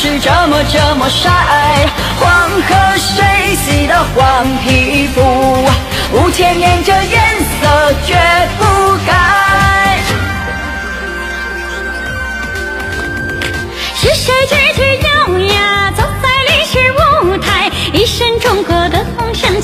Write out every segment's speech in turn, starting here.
是这么这么帅？黄河水洗的黄皮肤，五千年这颜色绝不改。是谁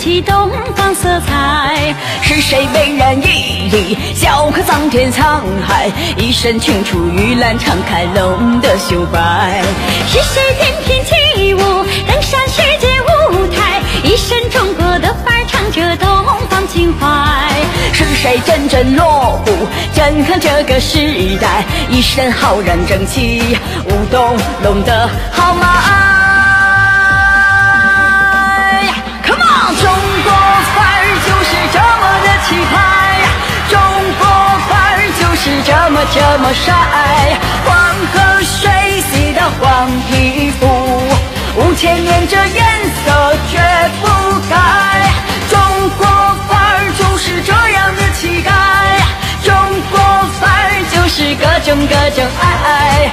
起东方色彩？是谁巍然屹立，笑看桑田沧海，一身青出于蓝，敞开龙的胸怀？是谁翩翩起舞，登上世界舞台，一身中国的范儿，唱着东方情怀？是谁阵阵锣鼓，震撼这个时代，一身浩然正气，舞动龙的豪迈是这么这么帅，黄河水洗的黄皮肤，五千年这颜色绝不改，中国范儿就是这样的气概，中国范儿就是各种各种爱，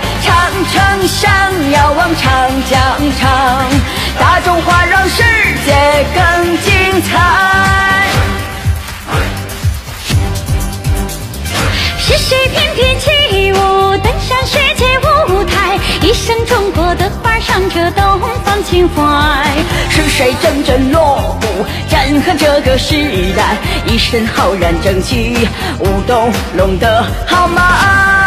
是谁翩翩起舞，登上世界舞台，一身中国的花儿，唱着东方情怀？是谁阵阵锣鼓，震撼这个时代，一身浩然正气，舞动龙的豪迈？